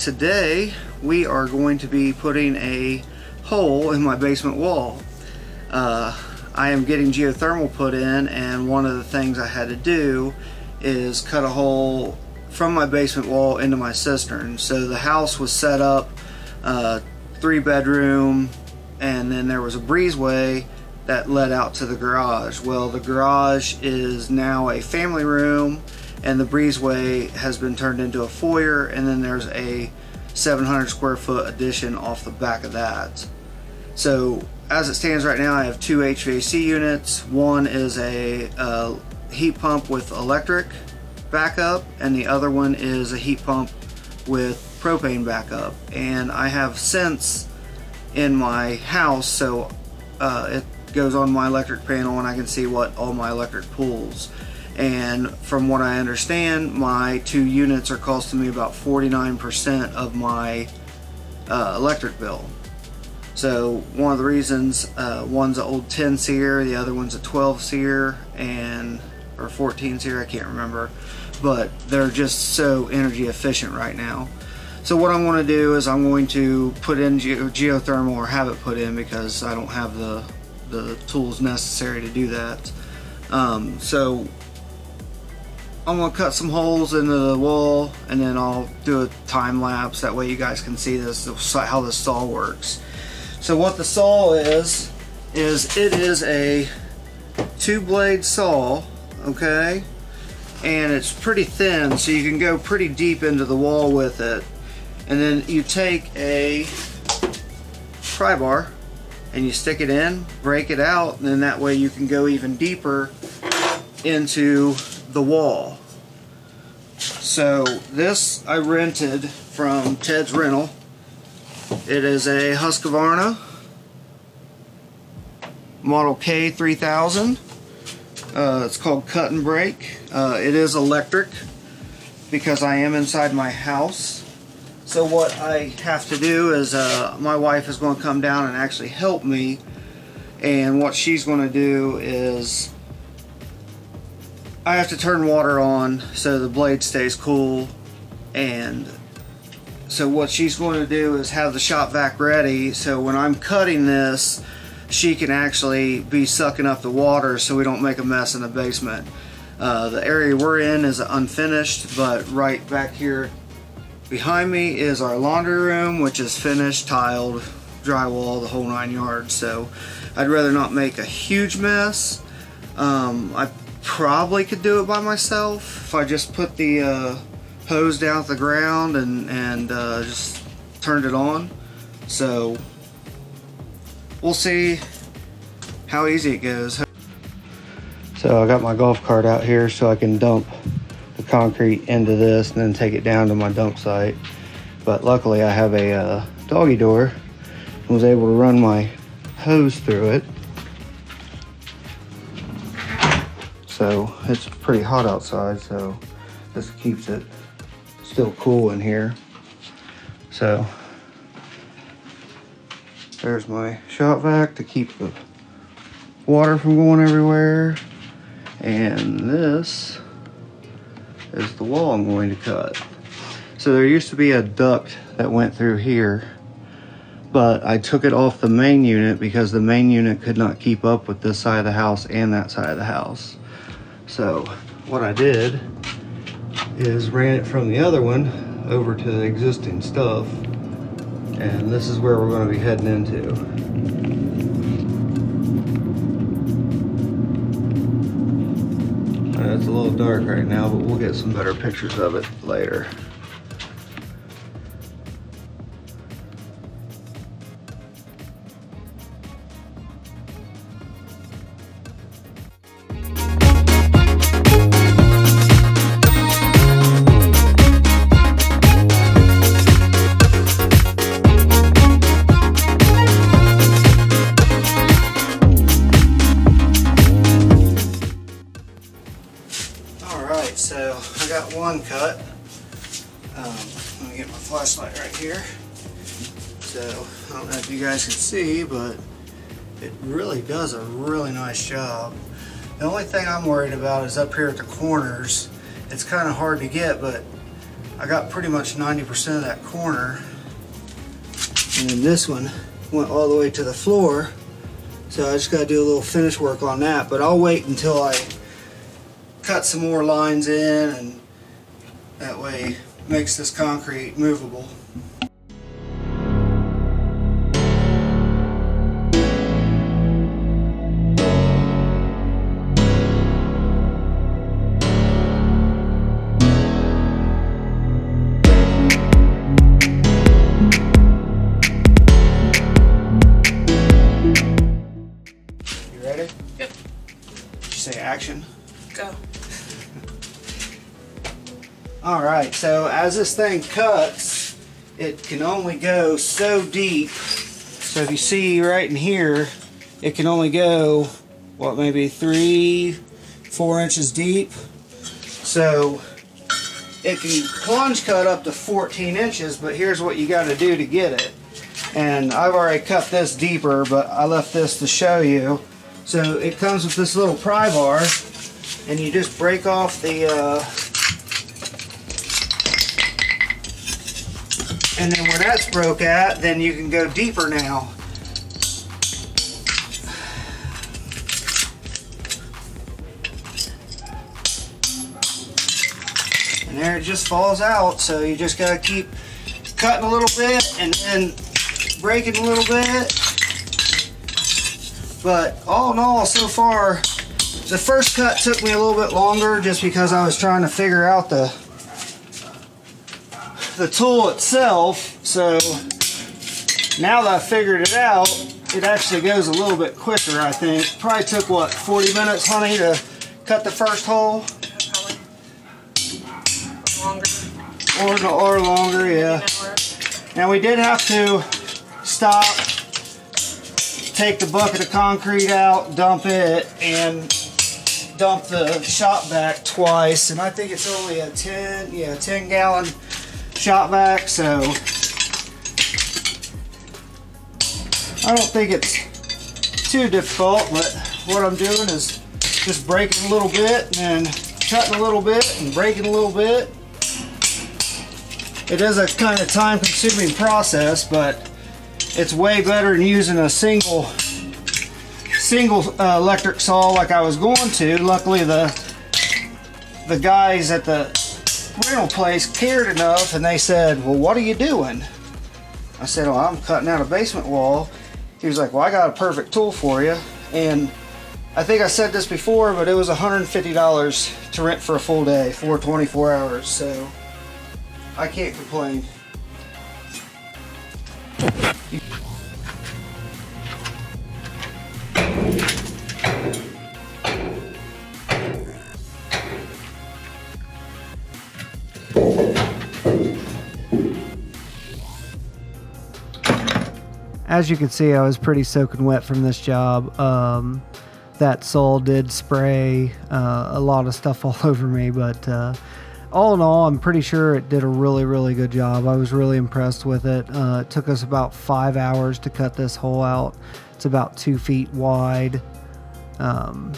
today we are going to be putting a hole in my basement wall. Uh, I am getting geothermal put in and one of the things I had to do is cut a hole from my basement wall into my cistern. So the house was set up uh, three bedroom and then there was a breezeway that led out to the garage. Well the garage is now a family room and the breezeway has been turned into a foyer and then there's a 700 square foot addition off the back of that. So as it stands right now I have two HVAC units. One is a uh, heat pump with electric backup and the other one is a heat pump with propane backup and I have Sense in my house so uh, it goes on my electric panel and I can see what all my electric pulls and from what I understand my two units are costing me about 49% of my uh, electric bill. So one of the reasons uh, one's an old 10 SEER the other one's a 12 SEER and or 14 SEER I can't remember. But they're just so energy efficient right now. So what I'm going to do is I'm going to put in ge geothermal or have it put in because I don't have the the tools necessary to do that. Um, so I'm gonna cut some holes into the wall and then I'll do a time lapse. That way you guys can see this how the saw works. So what the saw is is it is a two blade saw okay? And it's pretty thin so you can go pretty deep into the wall with it. And then you take a pry bar and you stick it in break it out and then that way you can go even deeper into the wall. So this I rented from Ted's Rental. It is a Husqvarna Model K3000. Uh, it's called Cut and Break. Uh, it is electric because I am inside my house. So what I have to do is uh, my wife is going to come down and actually help me and what she's going to do is I have to turn water on so the blade stays cool and so what she's going to do is have the shop vac ready so when I'm cutting this she can actually be sucking up the water so we don't make a mess in the basement. Uh, the area we're in is unfinished but right back here behind me is our laundry room which is finished, tiled, drywall, the whole nine yards so I'd rather not make a huge mess. Um, I probably could do it by myself if I just put the uh, hose down at the ground and, and uh, just turned it on. So we'll see how easy it goes. So I got my golf cart out here so I can dump the concrete into this and then take it down to my dump site. But luckily I have a uh, doggy door and was able to run my hose through it so it's pretty hot outside so this keeps it still cool in here. So there's my shop vac to keep the water from going everywhere. And this is the wall I'm going to cut. So there used to be a duct that went through here but I took it off the main unit because the main unit could not keep up with this side of the house and that side of the house so what I did is ran it from the other one over to the existing stuff. And this is where we're going to be heading into. Uh, it's a little dark right now, but we'll get some better pictures of it later. You guys can see, but it really does a really nice job. The only thing I'm worried about is up here at the corners. It's kind of hard to get, but I got pretty much 90% of that corner. And then this one went all the way to the floor. So I just got to do a little finish work on that. But I'll wait until I cut some more lines in and that way makes this concrete movable. So as this thing cuts, it can only go so deep. So if you see right in here, it can only go, what, maybe three, four inches deep. So it can plunge cut up to 14 inches, but here's what you got to do to get it. And I've already cut this deeper, but I left this to show you. So it comes with this little pry bar, and you just break off the uh, And then when that's broke out, then you can go deeper now. And there it just falls out, so you just gotta keep cutting a little bit and then breaking a little bit. But all in all, so far, the first cut took me a little bit longer just because I was trying to figure out the the tool itself. So now that I figured it out, it actually goes a little bit quicker, I think. Probably took, what, 40 minutes, honey, to cut the first hole? Longer. Or, or longer, yeah. An. Now we did have to stop, take the bucket of concrete out, dump it, and dump the shop vac twice. And I think it's only a 10, yeah, 10 gallon shop vac, so I don't think it's too difficult, but what I'm doing is just breaking a little bit and cutting a little bit and breaking a little bit. It is a kind of time consuming process, but it's way better than using a single single uh, electric saw like I was going to. Luckily the the guys at the rental place cared enough and they said, well what are you doing? I said, well I'm cutting out a basement wall. He was like, well I got a perfect tool for you. And I think I said this before, but it was $150 to rent for a full day, for 24 hours. So I can't complain. As you can see, I was pretty soaking wet from this job. Um, that saw did spray uh, a lot of stuff all over me, but uh, all in all, I'm pretty sure it did a really, really good job. I was really impressed with it. Uh, it took us about five hours to cut this hole out. It's about two feet wide. Um,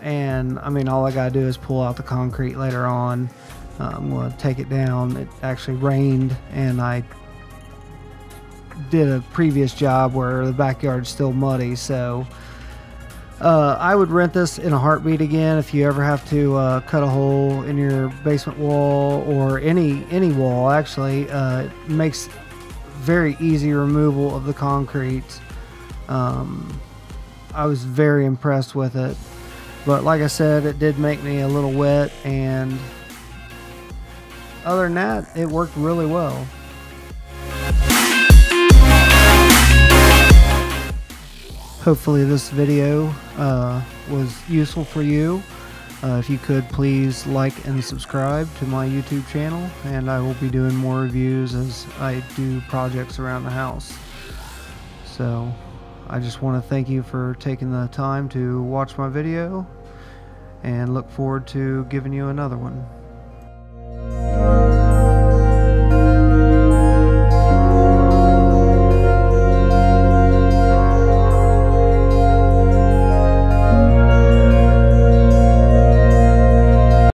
and I mean, all I gotta do is pull out the concrete later on. I'm gonna take it down. It actually rained, and I did a previous job where the backyard's still muddy, so uh, I would rent this in a heartbeat again if you ever have to uh, cut a hole in your basement wall or any any wall. Actually, uh, it makes very easy removal of the concrete. Um, I was very impressed with it, but like I said, it did make me a little wet, and other than that, it worked really well. Hopefully this video uh, was useful for you. Uh, if you could please like and subscribe to my YouTube channel and I will be doing more reviews as I do projects around the house. So I just want to thank you for taking the time to watch my video and look forward to giving you another one.